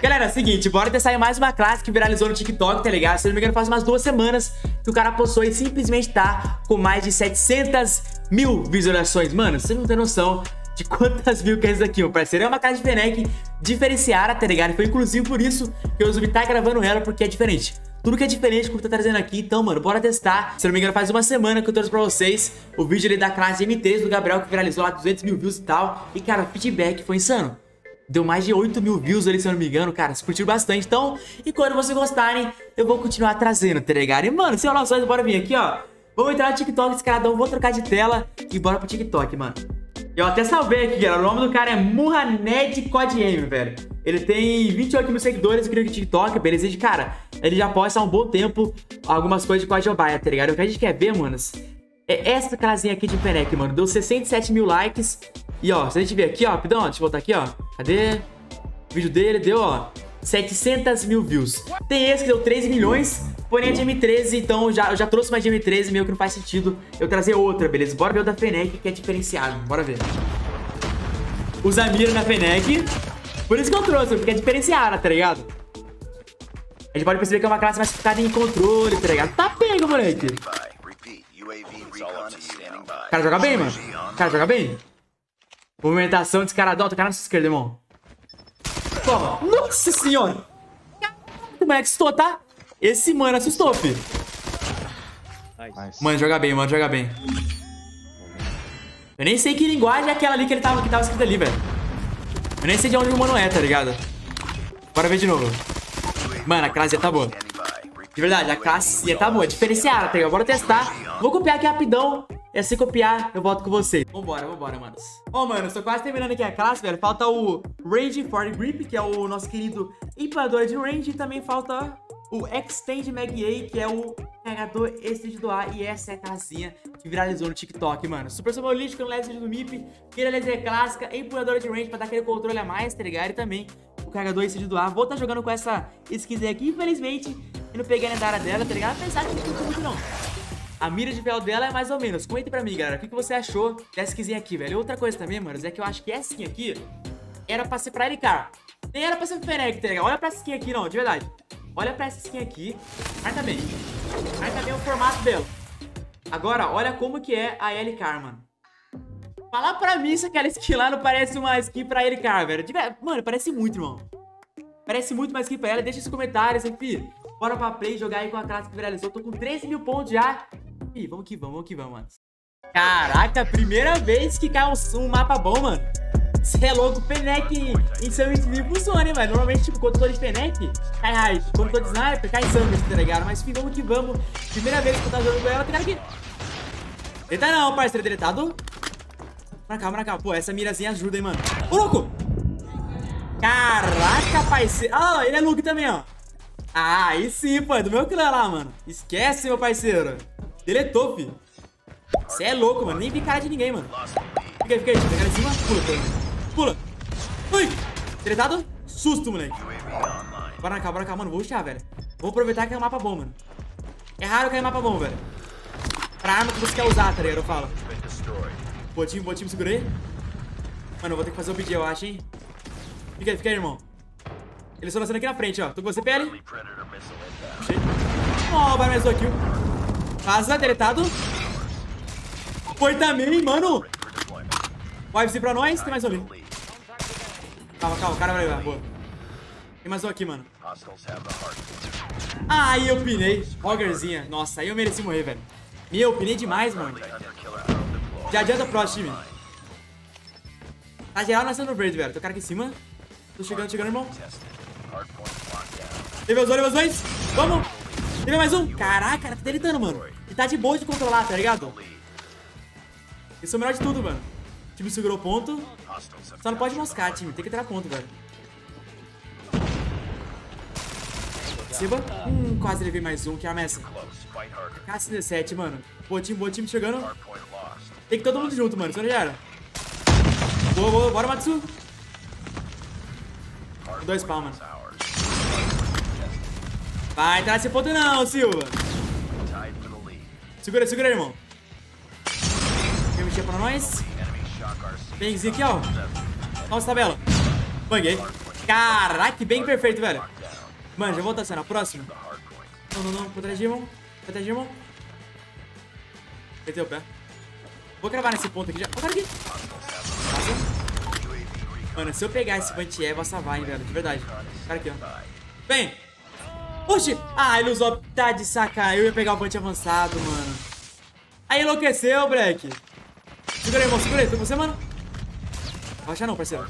Galera, é seguinte, bora testar mais uma classe que viralizou no TikTok, tá ligado? Se não me engano, faz umas duas semanas que o cara postou e simplesmente tá com mais de 700 mil visualizações. Mano, você não tem noção de quantas mil que é isso aqui, meu parceiro. É uma classe de Fennec diferenciada, tá ligado? Foi inclusive por isso que eu resolvi tá gravando ela, porque é diferente. Tudo que é diferente que eu tô trazendo aqui, então, mano, bora testar. Se não me engano, faz uma semana que eu trouxe pra vocês o vídeo ali da classe M3 do Gabriel, que viralizou lá 200 mil views e tal. E, cara, o feedback foi insano. Deu mais de 8 mil views ali, se eu não me engano, cara. Se curtiu bastante. Então, e quando vocês gostarem, eu vou continuar trazendo, tá ligado? E, mano, sem enrolações, bora vir aqui, ó. Vamos entrar no TikTok, escaladão. Vou trocar de tela e bora pro TikTok, mano. Eu até salvei aqui, galera. O nome do cara é Muhamed Codiem, velho. Ele tem 28 mil seguidores aqui no TikTok, beleza? E, cara, ele já posta há um bom tempo algumas coisas de Codiobaia, tá ligado? O que a gente quer ver, manos, é essa casinha aqui de Fennec, mano. Deu 67 mil likes. E, ó, se a gente ver aqui, ó, rapidão, deixa eu voltar aqui, ó. Cadê? O vídeo dele deu, ó, 700 mil views. Tem esse que deu 3 milhões, porém é de M13, então já, eu já trouxe mais de M13, meio que não faz sentido eu trazer outra, beleza? Bora ver o da Fennec, que é diferenciado. Bora ver. Usa mira na Fennec. Por isso que eu trouxe, porque é diferenciada, tá ligado? A gente pode perceber que é uma classe mais focada em controle, tá ligado? Tá pego, moleque. Cara, joga bem, mano. Cara, joga bem. Movimentação descaradão. Tá cara na sua esquerda, irmão. Toma. Nossa senhora. Como é que assustou, tá? Esse mano assustou, fi. Mano, joga bem, mano, joga bem. Eu nem sei que linguagem é aquela ali que ele tava, que tava escrito ali, velho. Eu nem sei de onde o mano é, tá ligado? Bora ver de novo. Mano, a classe tá boa. De verdade, a classe tá boa. É diferenciada, tá ligado? Bora testar. Vou copiar aqui rapidão. E assim copiar, eu volto com você. Vambora, vambora, manos. Ó, oh, mano, estou quase terminando aqui a classe, velho. Falta o Range for Grip, que é o nosso querido empanador de range. E também falta o Extend Mag A, que é o carregador estendido A. E essa é a casinha que viralizou no TikTok, mano. Super Somolítico, no LED do MIP, aquele laser clássica, empunhador de range pra dar aquele controle a mais, tá ligado? E também o carregador estendido A. Vou estar tá jogando com essa skin aqui, infelizmente. Eu não peguei a lendária dela, tá ligado? Apesar que não muito, não. A mira de véu dela é mais ou menos. Comenta pra mim, galera. O que, que você achou dessa skinzinha aqui, velho? Outra coisa também, mano, é que eu acho que essa skin aqui era pra ser pra Ericar. Nem era pra ser Fennec, tá ligado? Olha pra essa skin aqui, não, de verdade. Olha pra essa skin aqui. Marca bem. Marca bem o formato dela. Agora, olha como que é a L-Car, mano. Fala pra mim se aquela skin lá não parece uma skin pra L-Car, velho. Mano, parece muito, irmão. Parece muito mais skin pra ela. Deixa os comentários, enfim. Bora pra play, jogar aí com a classe que viralizou. Tô com 13 mil pontos já. Vamos que vamos, vamos que vamos, mano. Caraca, primeira vez que cai um, um mapa bom, mano. Você é louco, Fennec em Summit me funciona, hein, velho. Normalmente, tipo, quando tô de Fennec, cai hype. Quando tô de Sniper, cai Summit, tá ligado? Mas enfim, vamos que vamos. Primeira vez que eu tô jogando com ela, tem aqui. Não, parceiro, deletado. Pra cá, pra cá. Pô, essa mirazinha ajuda, hein, mano. Ô, louco! Caraca, parceiro. Ah, ele é look também, ó. Ah, aí sim, pô. É do meu clã lá, mano. Esquece, meu parceiro. Deletou, filho. Você é louco, mano. Nem vi cara de ninguém, mano. Fica aí, fica aí. Pegar em cima. Pula, pula. Pula. Ui. Deletado. Susto, moleque. Bora na cá, bora na cá. Mano, vou ruxar, velho. Vou aproveitar que é um mapa bom, mano. É raro cair mapa bom, velho. Pra arma que você quer usar, tá ligado? Eu falo. Botinho, botinho, segura aí. Mano, eu vou ter que fazer o BD, eu acho, hein. Fica aí, fica aí, irmão. Eles estão lançando aqui na frente, ó. Tô com você, PL. Puxei. Ó, oh, vai mais kill. Casa, deletado. Foi também, mano. Wife pra nós. Tem mais um ali. Calma, calma. O cara vai levar. Boa. Tem mais um aqui, mano. Aí eu pinei. Hoggerzinha. Nossa, aí eu mereci morrer, velho. Meu, pinei demais, mano. Já adianta pro time. Tá geral nascendo no verde, velho. Tô cara aqui em cima. Tô chegando, chegando, irmão. Teve os dois, dois. Vamos. Teve mais um. Caraca, cara, tá deletando, mano. E tá de boa de controlar, tá ligado? Isso é o melhor de tudo, mano. O time segurou ponto. Só não pode moscar, time. Tem que tirar ponto, velho. Siba. Hum, quase levei mais um. Que é essa? KC-17, mano. Boa time, boa time chegando. Tem que todo mundo junto, mano. Senão já era. Boa, boa. Bora, Matsu. Dois pau, mano. Vai entrar nesse ponto não, Silva. Segura, segura irmão. Mexer pra nós? Bangzinho aqui, ó. Nossa, tabela. Banguei. Caraca, bem perfeito, velho. Mano, já vou voltar a próxima. Não, não, não. Por trás de irmão. Meteu o pé. Vou gravar nesse ponto aqui já. Ó, cara aqui. Mano, se eu pegar esse Vantier, vai salvar, hein, velho. De verdade. Cara aqui, ó. Vem. Oxi. Ah, ele usou. Tá de saca. Eu ia pegar o Vant avançado, mano. Aí enlouqueceu, Breck. Segura aí, irmão. Segura aí. Com você, mano. Baixa não, parceiro.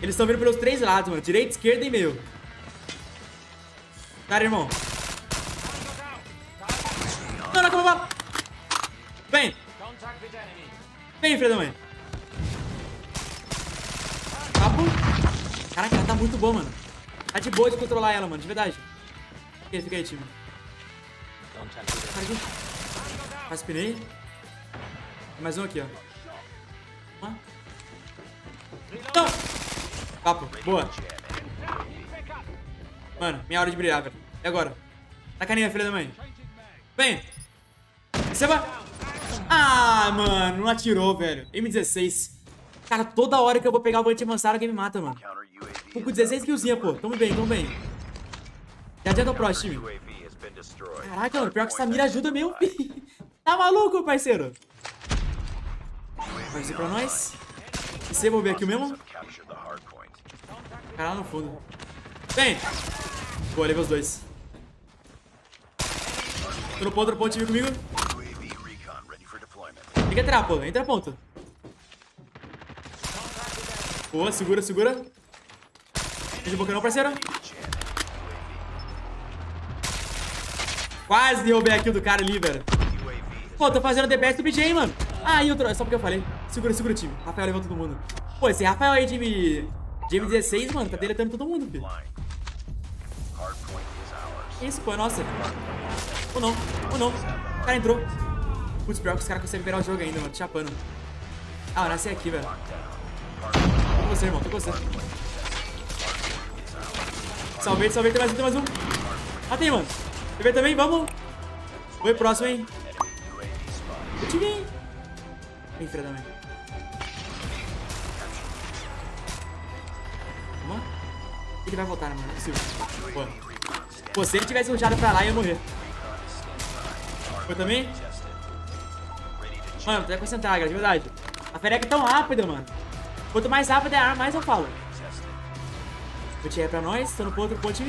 Eles estão vindo pelos três lados, mano. Direita, esquerda e meio. Cara, irmão. Não, não, calma, Vem. Vem, filha da mãe. Caraca, ela tá muito boa, mano. Tá de boa de controlar ela, mano. De verdade. Fica aí, fica aí, time. Cara aqui. Quase pinei. Mais um aqui, ó. Uma. Não! Papo, boa. Mano, minha hora de brilhar, velho. E agora? Tá caninha, filha da mãe. Vem. Receba. Ah, mano, não atirou, velho. M16. Cara, toda hora que eu vou pegar o volante avançado, alguém me mata, mano. Tô com 16 killzinha, pô. Tamo bem, tamo bem. Já adianta o próximo, time. Caraca, mano, pior que essa mira ajuda mesmo, filho. Tá maluco, parceiro? Vai ser pra nós. E você, vou ver aqui o mesmo. Cara lá no fundo. Vem! Boa, levei os dois. Ponto, no ponto, time comigo. Fica entrar, pô. Entra ponto. Boa, segura, segura. Boca não, parceiro. Quase derrubei aqui do cara ali, velho. Pô, tô fazendo best do BJ, mano. Ah, e outro. É só porque eu falei. Segura, segura o time. Rafael levou todo mundo. Pô, esse Rafael aí de, de M16, mano, tá deletando todo mundo, filho. Isso, pô, é nossa. Ou não, ou não. O cara entrou. Putz, pior que os caras conseguem virar o jogo ainda, mano. Chapando. Ah, eu nasci aqui, velho. Tô com você, irmão. Tô com você. Salvei, salvei. Tem mais um, tem mais um. Matei, mano. TV também, vamos. Foi próximo, hein. Eu te vi. Vem, filha da mãe. Vamos. Ele vai voltar, né, mano? Não. Boa. Pô, se ele tivesse rushado pra lá, eu ia morrer. Foi também? Mano, tem que concentrar, galera, de verdade. A Fereca é tão rápida, mano. Quanto mais rápida é a arma, mais eu falo. Vou é pra nós, tô no ponto, ponto.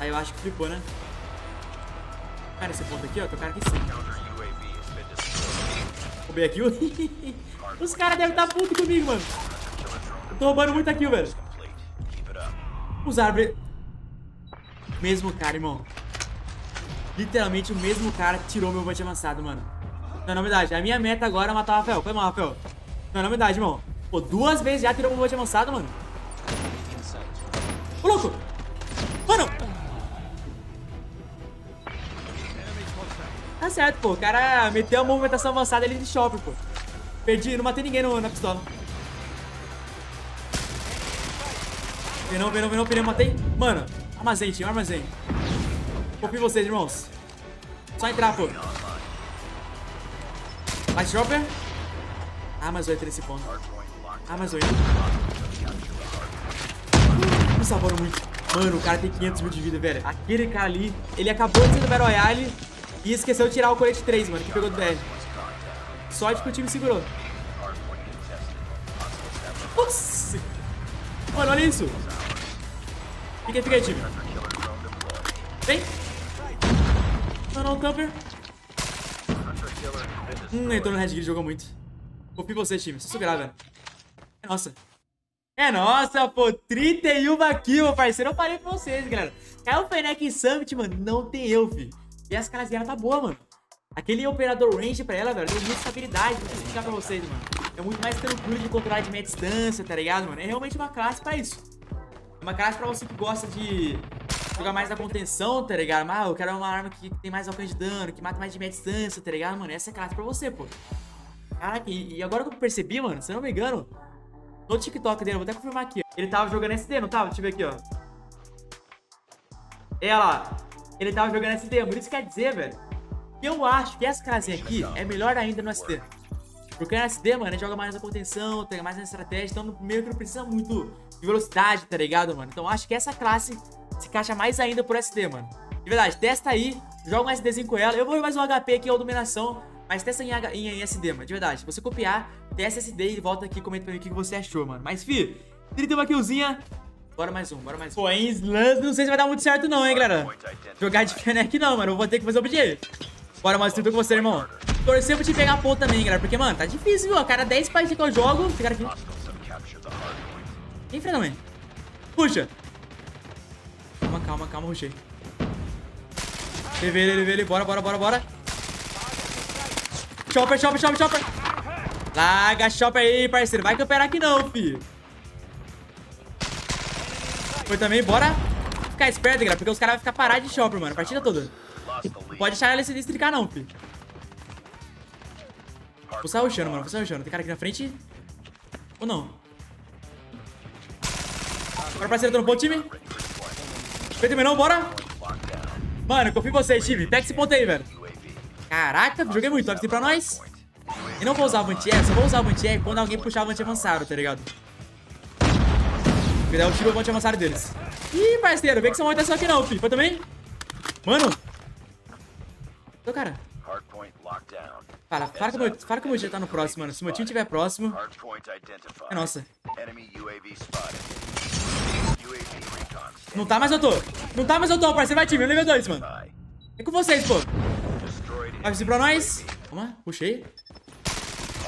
Aí eu acho que flipou, né? Cara, esse ponto aqui, ó, tem um cara aqui cima. Roubei a kill. Os caras devem estar tá putos comigo, mano. Eu tô roubando muita kill, velho. Os árvores... Mesmo cara, irmão. Literalmente o mesmo cara tirou meu bote avançado, mano. Não, na verdade, a minha meta agora é matar o Rafael. Foi mal, Rafael. Não, na verdade, irmão. Pô, duas vezes já tirou meu bote avançado, mano. Ô, louco! Mano! Tá certo, pô. O cara meteu a movimentação avançada ali de shopping, pô. Perdi, não matei ninguém no, na pistola. Não, vem não, pneu, matei. Mano, armazém, time, armazém. Confio em vocês, irmãos. Só entrar, pô. Light Chopper. Ah, mas eu entrei nesse ponto. Ah, mas eu Me salvaram muito. Mano, o cara tem 500 mil de vida, velho. Aquele cara ali, ele acabou de ser do Battle Royale e esqueceu de tirar o colete 3, mano, que pegou do BR. Sorte que o time segurou. Nossa! Mano, olha isso. Fica aí, fica aí, time. Vem. Não, não, Thumper. Hum, entrou no Red Grid, jogou muito. Confio em vocês, time. Só segurar, velho. É nossa. É nossa, pô. 31 kills, parceiro. Eu falei pra vocês, galera. Caiu o Fennec Summit, mano. Não tem eu, filho. E essa classe dela tá boa, mano. Aquele operador range pra ela, velho, deu muita estabilidade. Vou explicar pra vocês, mano. É muito mais tranquilo de controlar de meia distância, tá ligado, mano? É realmente uma classe pra isso. É uma classe pra você que gosta de jogar mais na contenção, tá ligado? Mas ah, eu quero uma arma que tem mais alcance de dano, que mata mais de meia distância, tá ligado, mano? Essa é a classe pra você, pô. Caraca, e agora que eu percebi, mano, se eu não me engano, no TikTok dele, vou até confirmar aqui. Ele tava jogando SD, não tava? Deixa eu ver aqui, ó. É lá, ele tava jogando SD, por isso quer dizer, velho, eu acho que essa casinha aqui é melhor ainda no SD. Porque na SD, mano, gente joga mais na contenção, tem mais na estratégia, então meio que não precisa muito de velocidade, tá ligado, mano? Então acho que essa classe se encaixa mais ainda por SD, mano. De verdade, testa aí, joga um SDzinho com ela. Eu vou mais um HP aqui, ou dominação, mas testa em, H, em SD, mano. De verdade, se você copiar, testa SD e volta aqui e comenta pra mim o que você achou, mano. Mas, fi, 31 killzinha. Bora mais um, bora mais um. Pô, em Slams não sei se vai dar muito certo não, hein, galera. Jogar de Fennec não, mano. Eu vou ter que fazer o objetivo. Bora mais um com você, irmão. Torcer pra te pegar a ponta também, galera. Porque, mano, tá difícil, viu? A cada 10 partidas que eu jogo... Cara aqui. Quem freia, mãe? Puxa. Calma, calma, calma, rushei. Levei ele, levei ele. Bora, bora, bora, bora. Chopper, chopper, chopper, chopper. Larga chopper aí, parceiro. Vai camperar aqui não, filho. Foi também, bora. Ficar esperto, galera, porque os caras vão ficar parados de shopper, mano. A partida toda. Pode deixar ela se destricar, não, filho. Vou sair rushando, mano. Vou sair rushando. Tem cara aqui na frente. Ou não? Bora, parceiro. No ponto, time. Feito não, bora. Mano, confio em vocês, time. Pega esse ponto aí, velho. Caraca, joguei muito. Vai pra nós. E não vou usar o anti-air. Só vou usar o anti-air quando alguém puxar o anti-avançado, tá ligado? Daí eu tiro o anti-avançado deles. Ih, parceiro. Vê que você não vai ter aqui não, filho. Foi também? Mano. Tô, cara. Para, para que, meu, para que o meu dia tá no próximo, mano. Se meu time tiver próximo... É nossa. Não tá, mas eu tô. Não tá, mas eu tô, parceiro. Vai, time. Nível 2, mano. É com vocês, pô. Vai pra nós. Calma, puxei.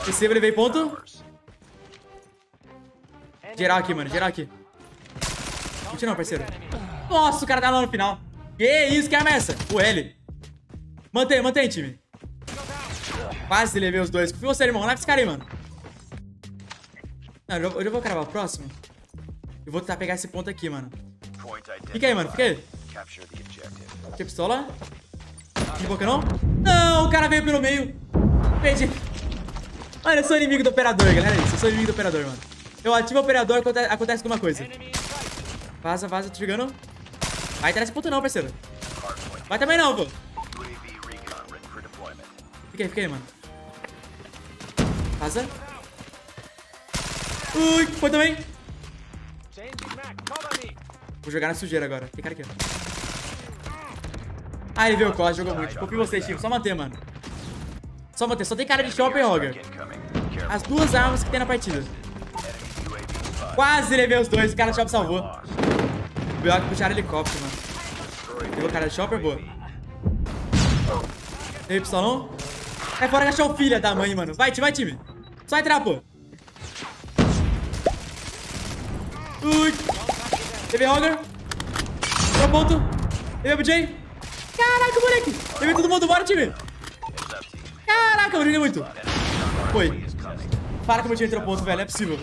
Receba, levei ponto. Geral aqui, mano. Geral aqui. Mentira não, parceiro. Nossa, o cara tá lá no final. Que isso, que arma é essa? O L. Mantém, mantém, time. Quase levei os dois. Confio você, irmão. Leva esse cara aí, mano. Não, eu, já vou cravar o próximo. Eu vou tentar pegar esse ponto aqui, mano. Fica aí, mano. Fica aí. Aqui, pistola. De boca não? Não, o cara veio pelo meio. Perdi. Mano, eu sou inimigo do operador, galera. Isso, eu sou inimigo do operador, mano. Eu ativo o operador, acontece, acontece alguma coisa. Vaza, vaza, tô chegando. Vai entrar nesse ponto não, parceiro. Vai também não, pô. Fica aí, fica aí, mano. Vaza. Ui, foi também. Vou jogar na sujeira agora. Tem cara aqui, ó. Ah, ele veio o cos, jogou muito. Confio em vocês, time. Só manter, mano. Só manter. Só tem cara de Chopper Roger. As duas armas que tem na partida. Quase levei os dois. O cara de Chopper salvou. O que puxaram helicóptero, mano. Pegou o cara de Chopper, boa. Tem pistolão? Sai fora, cachorro filha da mãe, mano. Vai, time, vai, time. Só entrar, pô. Ui. Levei Roger. Deu ponto. Levei o BJ. Caraca, moleque. Levei todo mundo. Bora, time. Caraca, eu joguei muito. Foi. Para que meu time entrou ponto, velho. Não é possível.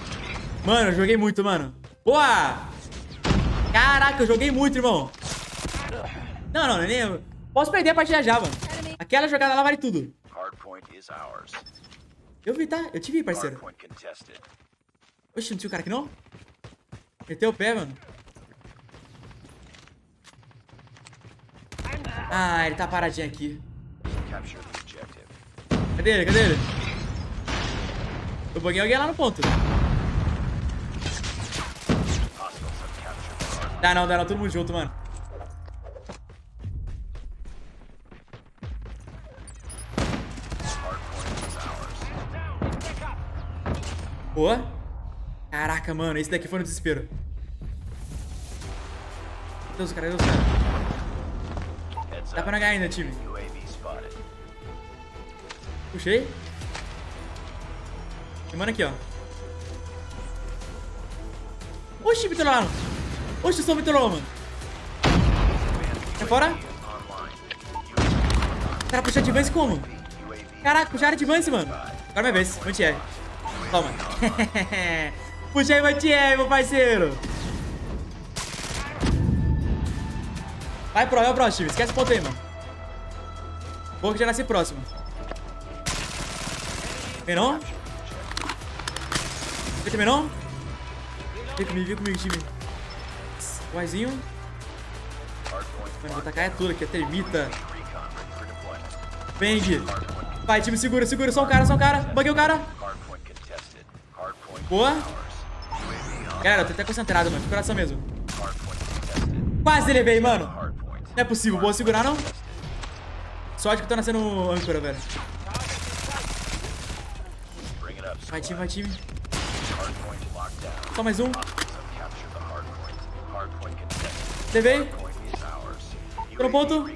Mano, eu joguei muito, mano. Boa. Caraca, eu joguei muito, irmão. Não, não, nem... Eu... Posso perder a partida já, mano. Aquela jogada lá vale tudo. Eu vi, tá? Eu te vi, parceiro. Oxi, não tinha o cara aqui, não? Meteu o pé, mano. Ah, ele tá paradinho aqui. Cadê ele? Cadê ele? Eu buguei alguém lá no ponto. Dá não, dá não. Todo mundo junto, mano. Boa. Caraca, mano. Esse daqui foi no desespero. Deus, cara. Deus, cara. Dá pra ganhar ainda, time. Puxei. Tem mano aqui, ó. Oxi, Vitorano. Oxi, eu sou o mano. Sai fora. Cara, puxar advance como? Caraca, puxaram advance, mano. Agora é minha vez. Mantier. Toma. Puxei Mantier, meu parceiro. Vai pro, é o próximo. Esquece o ponto aí, mano. Vou que já nasce próximo. Vem também não? Vem comigo, vem comigo, time. Guaizinho. Mano, vou tacar é tudo aqui, é termita. Gui. Vai, time, segura, segura. Só um cara, só um cara. Buguei o cara. Boa. Galera, eu tô até concentrado, mano. De coração mesmo. Quase levei, mano. Não é possível. Boa segurar, não? Sorte que eu tô nascendo âncora, velho. Vai, time, vai, time. Só mais um. Levei. Tô no ponto.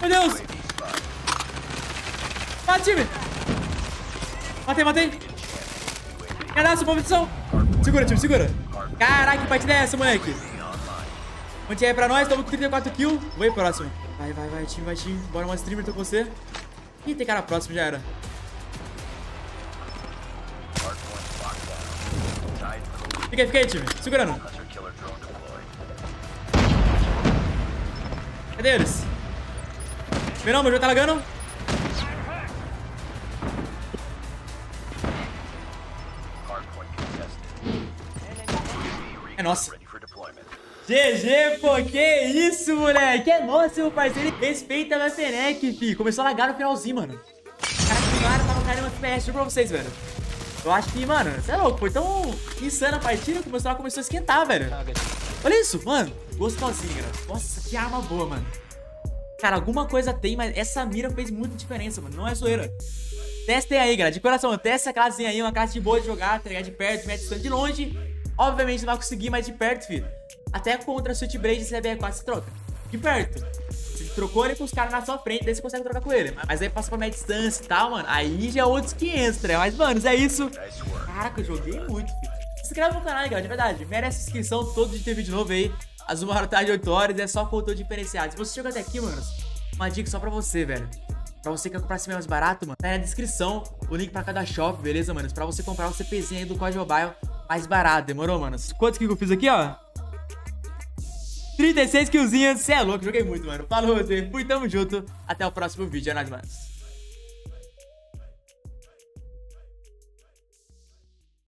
Meu Deus. Mata, time. Matei, matei. Boa posição. Segura, time, segura. Caraca, que partida é essa, moleque? Onde é pra nós? Estamos com 34 kills. Vou ir próximo. Vai, vai, vai, time, vai, time. Bora, uma streamer, tô com você. Ih, tem cara próximo, já era. Fica aí, fica aí, time. Segurando. Cadê eles? Vem não, meu jogo tá lagando. É nossa. GG, pô, que isso, moleque? É nosso, meu parceiro. Respeita a Fenec, fi. Começou a lagar no finalzinho, mano. Cara, que tava caindo no FPS, pra vocês, velho. Eu acho que, mano, você é louco, foi tão insana a partida que o meu celular começou a esquentar, velho. Olha isso, mano. Gostosinho, galera. Nossa, que arma boa, mano. Cara, alguma coisa tem, mas essa mira fez muita diferença, mano. Não é zoeira. Testem aí, galera. De coração, testa essa classinha aí, uma classe de boa de jogar, tá ligado? De perto, de distante, de longe. Obviamente não vai conseguir mais de perto, filho. Até contra Switchblade e CBR4 se troca. De perto. Se trocou ele com os caras na sua frente, daí você consegue trocar com ele. Mas aí passa pra média distância e tal, mano. Aí já é outros 500, né? Mas, mano, é isso. Caraca, eu joguei muito, filho. Se inscreve no canal, galera, de verdade. Merece inscrição todo de ter vídeo novo aí. Às uma hora tarde, 8 horas. É só conteúdo diferenciado. Se você chegou até aqui, mano, uma dica só pra você, velho. Pra você que quer comprar esse mais barato, mano, tá aí na descrição o link pra cada shop, beleza, mano? Pra você comprar o CPzinho aí do Código Mobile mais barato, demorou, mano? Quantos que eu fiz aqui, ó? 36 killzinhos, cê é louco, joguei muito, mano. Falou, você. Fui, tamo junto. Até o próximo vídeo, é nóis, mano.